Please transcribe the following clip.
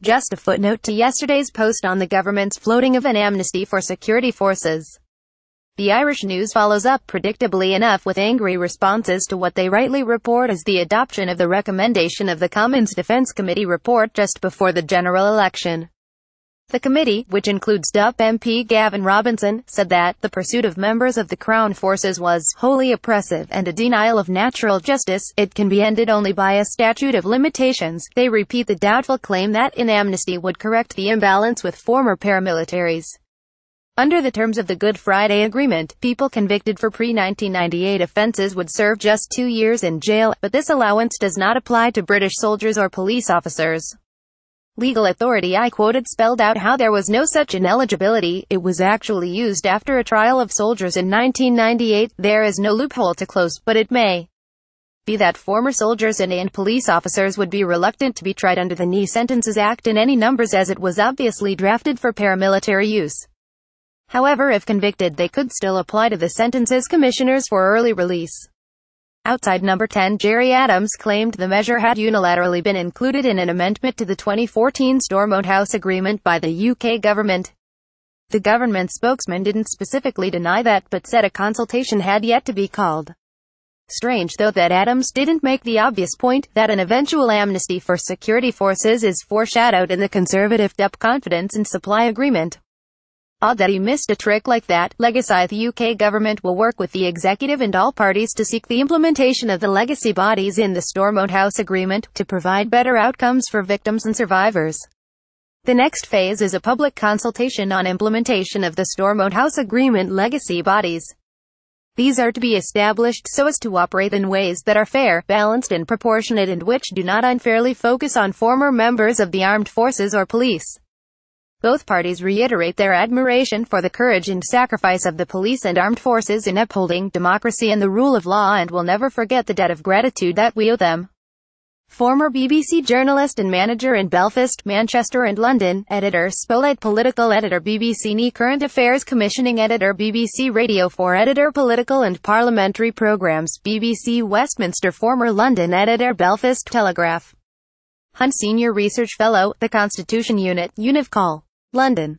Just a footnote to yesterday's post on the government's floating of an amnesty for security forces. The Irish news follows up predictably enough with angry responses to what they rightly report as the adoption of the recommendation of the Commons Defence Committee report just before the general election. The committee, which includes DUP MP Gavin Robinson, said that the pursuit of members of the Crown forces was wholly oppressive and a denial of natural justice. It can be ended only by a statute of limitations. They repeat the doubtful claim that an amnesty would correct the imbalance with former paramilitaries. Under the terms of the Good Friday Agreement, people convicted for pre-1998 offences would serve just two years in jail, but this allowance does not apply to British soldiers or police officers legal authority I quoted spelled out how there was no such ineligibility, it was actually used after a trial of soldiers in 1998, there is no loophole to close, but it may be that former soldiers and, and police officers would be reluctant to be tried under the Knee Sentences Act in any numbers as it was obviously drafted for paramilitary use. However if convicted they could still apply to the sentences commissioners for early release. Outside number 10 Gerry Adams claimed the measure had unilaterally been included in an amendment to the 2014 Stormont House Agreement by the UK government. The government spokesman didn't specifically deny that but said a consultation had yet to be called. Strange though that Adams didn't make the obvious point that an eventual amnesty for security forces is foreshadowed in the Conservative DUP Confidence and Supply Agreement. Odd that he missed a trick like that. Legacy The UK government will work with the executive and all parties to seek the implementation of the legacy bodies in the Stormont House Agreement, to provide better outcomes for victims and survivors. The next phase is a public consultation on implementation of the Stormont House Agreement legacy bodies. These are to be established so as to operate in ways that are fair, balanced and proportionate and which do not unfairly focus on former members of the armed forces or police. Both parties reiterate their admiration for the courage and sacrifice of the police and armed forces in upholding democracy and the rule of law and will never forget the debt of gratitude that we owe them. Former BBC journalist and manager in Belfast, Manchester and London, editor Spotlight political editor BBC NE current affairs commissioning editor BBC Radio 4 editor political and parliamentary programmes BBC Westminster former London editor Belfast Telegraph Hunt Senior Research Fellow, The Constitution Unit, Univ Call. London